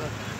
But